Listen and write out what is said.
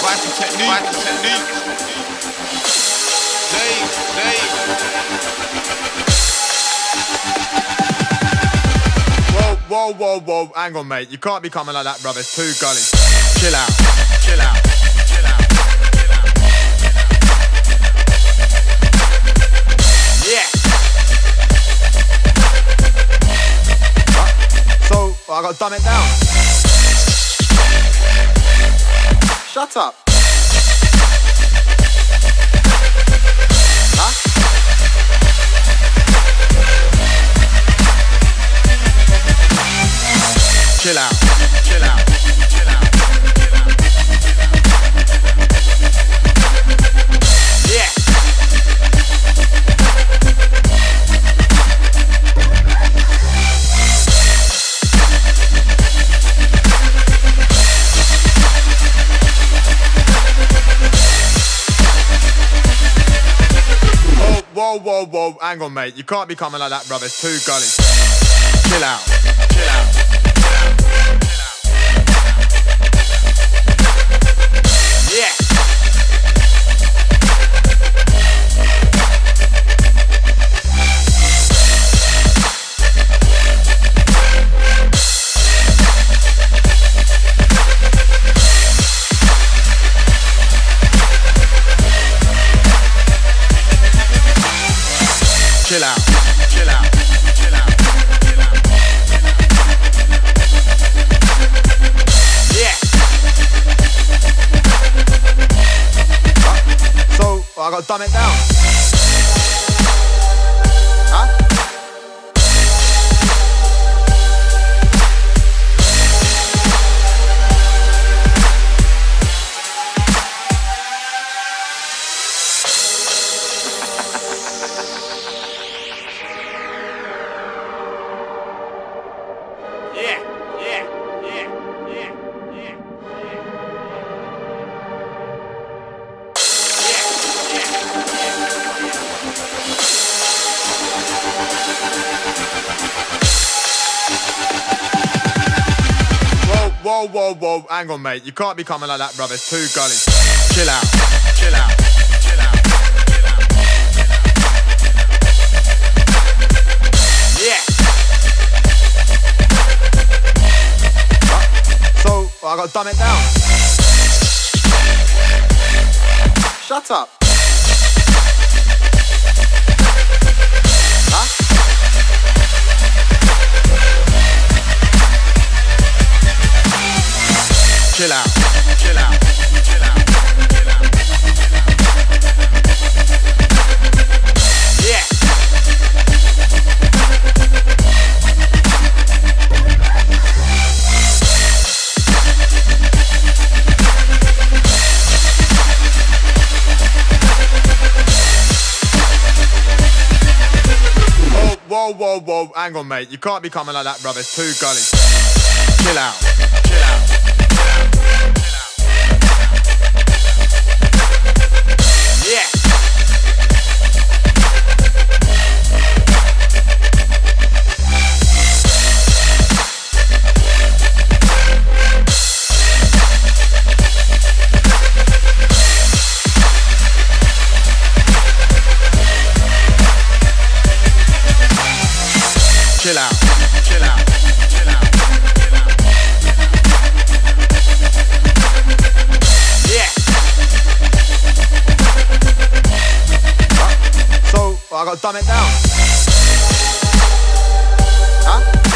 Vital technique. Vital technique. Dave, Dave. Whoa, whoa, whoa, whoa. Hang on, mate. You can't be coming like that, brother. It's too gully. Chill out. Chill out. So, I got to dumb it down. Shut up. Huh? Chill out. Whoa, whoa, whoa. Hang on, mate. You can't be coming like that, brother. It's too gully. Chill out. Chill out. Chill out. Chill out. Yeah. So, I got to dumb it down. Huh? Whoa, whoa, whoa. Hang on, mate. You can't be coming like that, brother. It's too gully. Chill out. Chill out. Chill out. Yeah. So, I got to dumb it down. Shut up. Whoa, whoa, whoa. Hang on, mate. You can't be coming like that, brother. It's too gully. Chill out. Chill out. Chill out. Chill out. Chill out. Yeah. So, I got dumb it down. Huh?